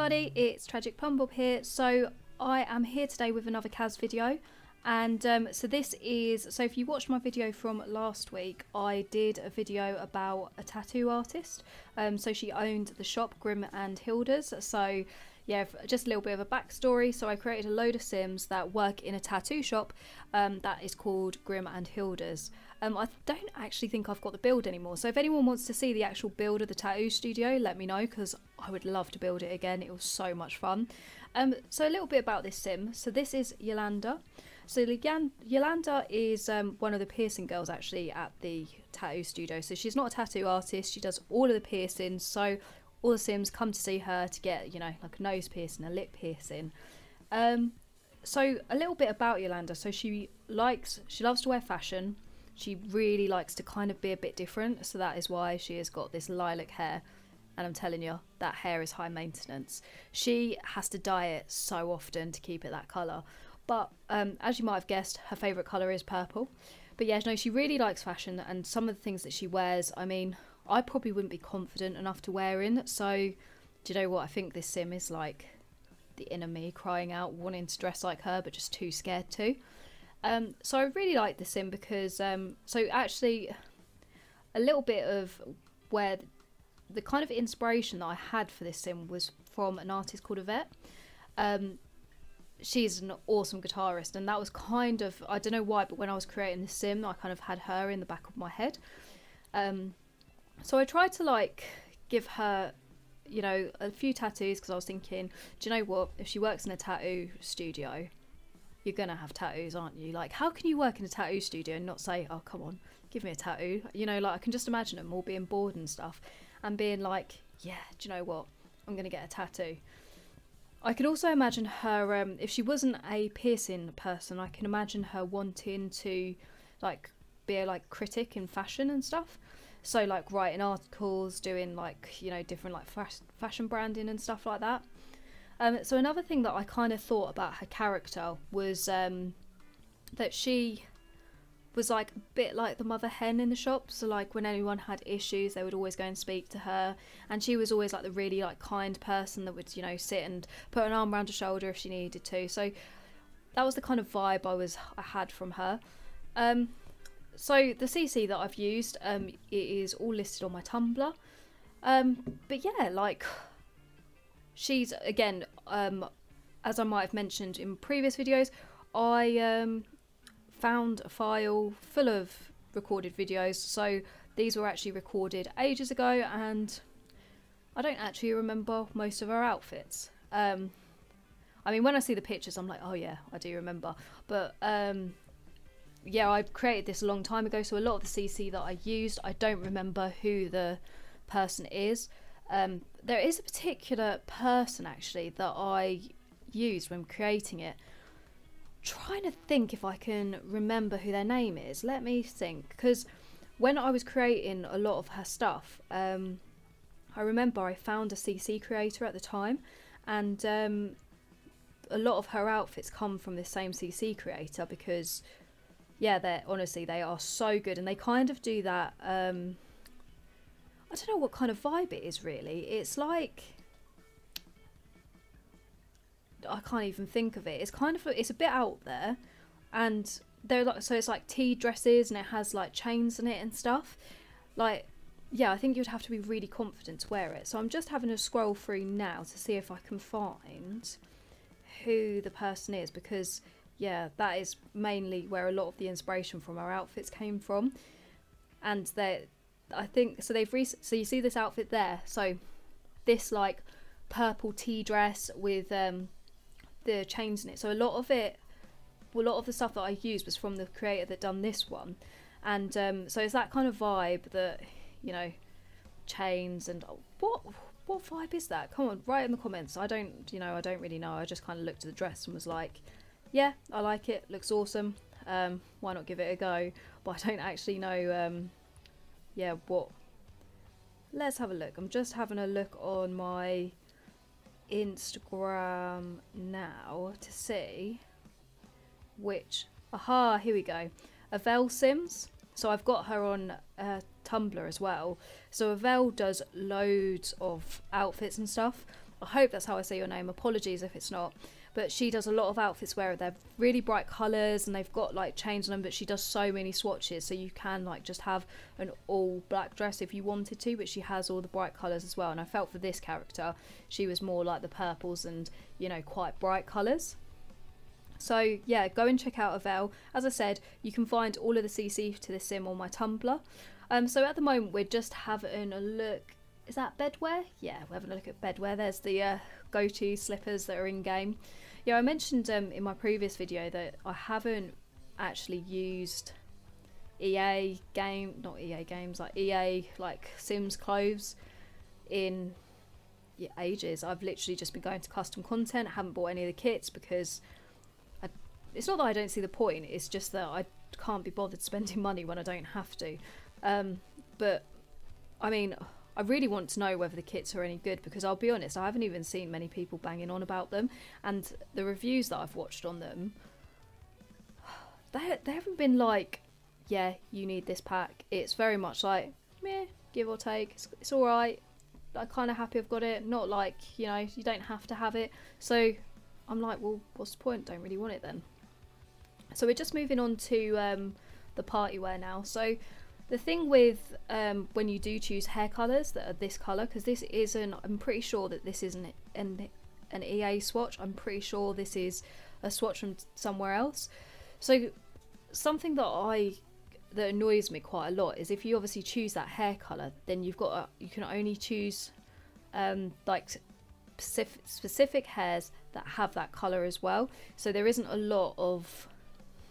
everybody, it's Tragic Plumbob here. So I am here today with another CAS video. And um, so this is, so if you watched my video from last week, I did a video about a tattoo artist. Um, so she owned the shop Grim and Hilda's. So yeah, just a little bit of a backstory. So I created a load of Sims that work in a tattoo shop um, that is called Grim and Hilda's. Um, I don't actually think I've got the build anymore. So if anyone wants to see the actual build of the tattoo studio, let me know because I would love to build it again. It was so much fun. Um, so a little bit about this sim. So this is Yolanda. So Yolanda is um, one of the piercing girls actually at the tattoo studio. So she's not a tattoo artist. She does all of the piercings. So all the Sims come to see her to get, you know, like a nose piercing, a lip piercing. Um, so a little bit about Yolanda. So she likes, she loves to wear fashion. She really likes to kind of be a bit different. So that is why she has got this lilac hair. And I'm telling you, that hair is high maintenance. She has to dye it so often to keep it that colour. But um, as you might have guessed, her favourite colour is purple. But yeah, no, she really likes fashion and some of the things that she wears, I mean, I probably wouldn't be confident enough to wear in. So, do you know what? I think this sim is like the inner me crying out, wanting to dress like her, but just too scared to. Um, so I really like this sim because, um, so actually, a little bit of where the kind of inspiration that I had for this sim was from an artist called Yvette. Um, she's an awesome guitarist, and that was kind of I don't know why, but when I was creating the sim, I kind of had her in the back of my head. Um, so I tried to like give her, you know, a few tattoos because I was thinking, do you know what? If she works in a tattoo studio, you're gonna have tattoos, aren't you? Like, how can you work in a tattoo studio and not say, oh, come on, give me a tattoo? You know, like I can just imagine them all being bored and stuff, and being like, yeah, do you know what? I'm gonna get a tattoo. I can also imagine her, um, if she wasn't a piercing person, I can imagine her wanting to, like, be a like critic in fashion and stuff so like writing articles doing like you know different like fas- fashion branding and stuff like that um, so another thing that i kind of thought about her character was um, that she was like a bit like the mother hen in the shop. So like when anyone had issues they would always go and speak to her. And she was always like the really like kind person that would you know sit and put an arm around her shoulder if she needed to. So that was the kind of vibe i was i had from her. Um, so the CC that I've used, um, it is all listed on my Tumblr. Um, but yeah, like she's again, um, as I might have mentioned in previous videos, I um, found a file full of recorded videos. So these were actually recorded ages ago, and I don't actually remember most of her outfits. Um, I mean, when I see the pictures, I'm like, oh yeah, I do remember. But um, yeah, I created this a long time ago, so a lot of the CC that I used, I don't remember who the person is. Um, there is a particular person actually that I used when creating it. Trying to think if I can remember who their name is. Let me think, because when I was creating a lot of her stuff, um, I remember I found a CC creator at the time, and um, a lot of her outfits come from the same CC creator because yeah, they're honestly they are so good, and they kind of do that. Um, I don't know what kind of vibe it is really. It's like I can't even think of it. It's kind of it's a bit out there, and they're like so it's like tea dresses and it has like chains in it and stuff. Like yeah, I think you'd have to be really confident to wear it. So I'm just having a scroll through now to see if I can find who the person is because yeah, that is mainly where a lot of the inspiration from our outfits came from. And they I think so they've rec- so you see this outfit there. So this like purple tea dress with um the chains in it. So a lot of it well, a lot of the stuff that I used was from the creator that done this one. And um, so it's that kind of vibe that, you know, chains and what what vibe is that? Come on, write in the comments. I don't, you know, I don't really know. I just kind of looked at the dress and was like, yeah, I like it. Looks awesome. Um, why not give it a go? But I don't actually know, um, yeah, what. Let's have a look. I'm just having a look on my Instagram now to see which. Aha, here we go. Avel Sims. So I've got her on uh, Tumblr as well. So Avel does loads of outfits and stuff. I hope that's how I say your name. Apologies if it's not. But she does a lot of outfits where they're really bright colours and they've got like chains on them. But she does so many swatches, so you can like just have an all black dress if you wanted to. But she has all the bright colours as well. And I felt for this character, she was more like the purples and you know quite bright colours. So yeah, go and check out Avelle. As I said, you can find all of the CC to this sim on my Tumblr. Um, so at the moment we're just having a look. Is that bedwear? Yeah, we're having a look at bedwear. There's the uh, go-to slippers that are in game. Yeah, I mentioned um, in my previous video that I haven't actually used EA game, not EA games, like EA like Sims clothes in yeah, ages. I've literally just been going to custom content. I haven't bought any of the kits because I, it's not that I don't see the point. It's just that I can't be bothered spending money when I don't have to. Um, but I mean, I really want to know whether the kits are any good because I'll be honest, I haven't even seen many people banging on about them, and the reviews that I've watched on them, they they haven't been like, yeah, you need this pack. It's very much like, meh, give or take. It's, it's all right. I'm kind of happy I've got it. Not like you know you don't have to have it. So I'm like, well, what's the point? Don't really want it then. So we're just moving on to um, the party wear now. So the thing with um, when you do choose hair colours that are this colour, because this isn't, I'm pretty sure that this isn't an, an EA swatch. I'm pretty sure this is a swatch from somewhere else. So something that I that annoys me quite a lot is if you obviously choose that hair color, then you've got a, you can only choose um, like specific, specific hairs that have that color as well. So there isn't a lot of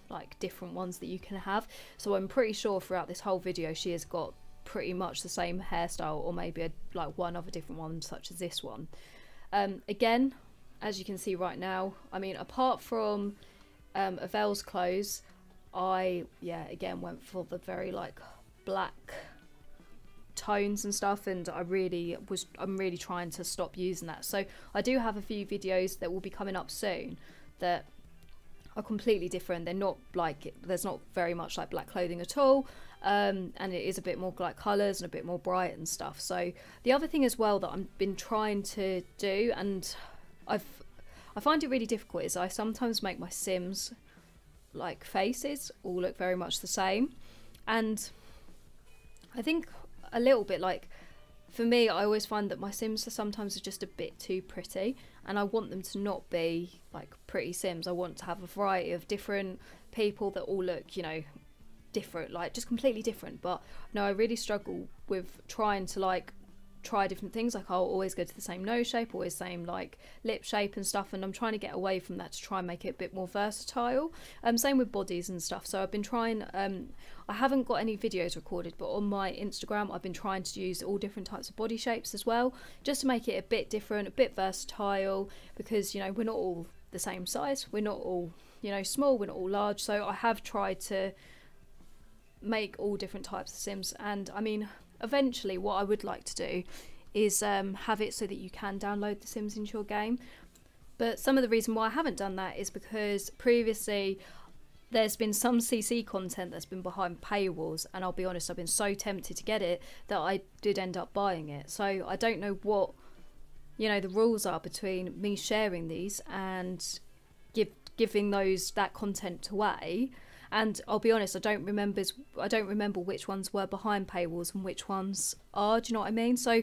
like different ones that you can have. So I'm pretty sure throughout this whole video she has got pretty much the same hairstyle or maybe a, like one other different one such as this one. Um, again, as you can see right now, I mean apart from um, clothes, I yeah again went for the very like black tones and stuff and I really was I'm really trying to stop using that so I do have a few videos that will be coming up soon that are completely different. They're not like there's not very much like black clothing at all um, and it is a bit more like colors and a bit more bright and stuff. So the other thing as well that I've been trying to do and I've I find it really difficult is I sometimes make my sims like faces all look very much the same. And I think a little bit like for me I always find that my sims are sometimes are just a bit too pretty and I want them to not be like pretty sims. I want to have a variety of different people that all look you know different like just completely different. But no I really struggle with trying to like try different things like I'll always go to the same nose shape always same like lip shape and stuff and I'm trying to get away from that to try and make it a bit more versatile. Um same with bodies and stuff so I've been trying um I haven't got any videos recorded but on my Instagram I've been trying to use all different types of body shapes as well just to make it a bit different a bit versatile because you know we're not all the same size we're not all you know small we're not all large so I have tried to make all different types of sims and I mean eventually what I would like to do is um, have it so that you can download The Sims into your game. But some of the reason why I haven't done that is because previously there's been some CC content that's been behind paywalls, and I'll be honest, I've been so tempted to get it that I did end up buying it. So I don't know what you know the rules are between me sharing these and give giving those that content away and I'll be honest, I don't remember I don't remember which ones were behind paywalls and which ones are. Do you know what I mean? So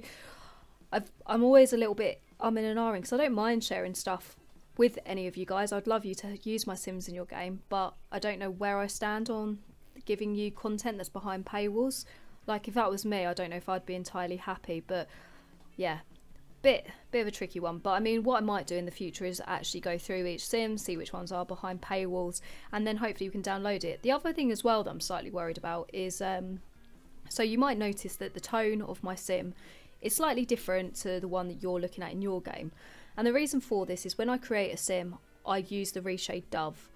I've, I'm always a little bit I'm in an R because I don't mind sharing stuff with any of you guys. I'd love you to use my Sims in your game, but I don't know where I stand on giving you content that's behind paywalls. Like if that was me, I don't know if I'd be entirely happy, but yeah, bit bit of a tricky one but i mean what i might do in the future is actually go through each sim see which ones are behind paywalls and then hopefully you can download it. The other thing as well that i'm slightly worried about is um, so you might notice that the tone of my sim is slightly different to the one that you're looking at in your game. And the reason for this is when i create a sim i use the reshade dove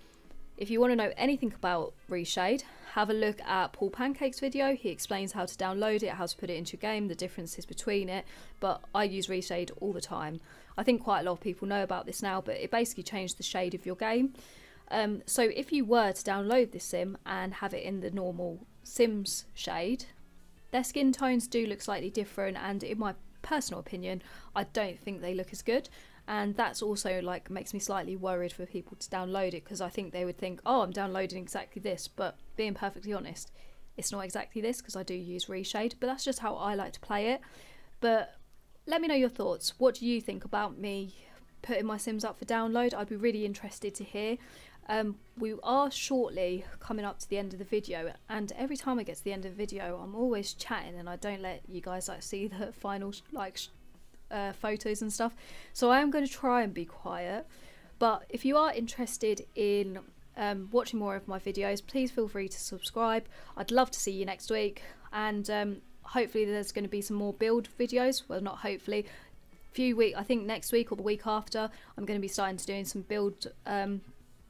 if you want to know anything about Reshade, have a look at Paul Pancake's video. He explains how to download it, how to put it into your game, the differences between it. But I use Reshade all the time. I think quite a lot of people know about this now, but it basically changed the shade of your game. Um, so if you were to download this sim and have it in the normal Sims shade, their skin tones do look slightly different and in my personal opinion, I don't think they look as good. And that's also like makes me slightly worried for people to download it because I think they would think, oh, I'm downloading exactly this. But being perfectly honest, it's not exactly this because I do use Reshade, but that's just how I like to play it. But let me know your thoughts. What do you think about me putting my Sims up for download? I'd be really interested to hear. Um, we are shortly coming up to the end of the video, and every time I get to the end of the video, I'm always chatting, and I don't let you guys like see the final like uh, photos and stuff. So I am going to try and be quiet. But if you are interested in um, watching more of my videos, please feel free to subscribe. I'd love to see you next week, and um, hopefully there's going to be some more build videos. Well, not hopefully. Few week, I think next week or the week after, I'm going to be starting to doing some build um,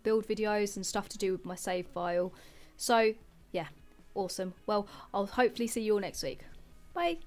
build videos and stuff to do with my save file. So yeah, awesome. Well, I'll hopefully see you all next week. Bye.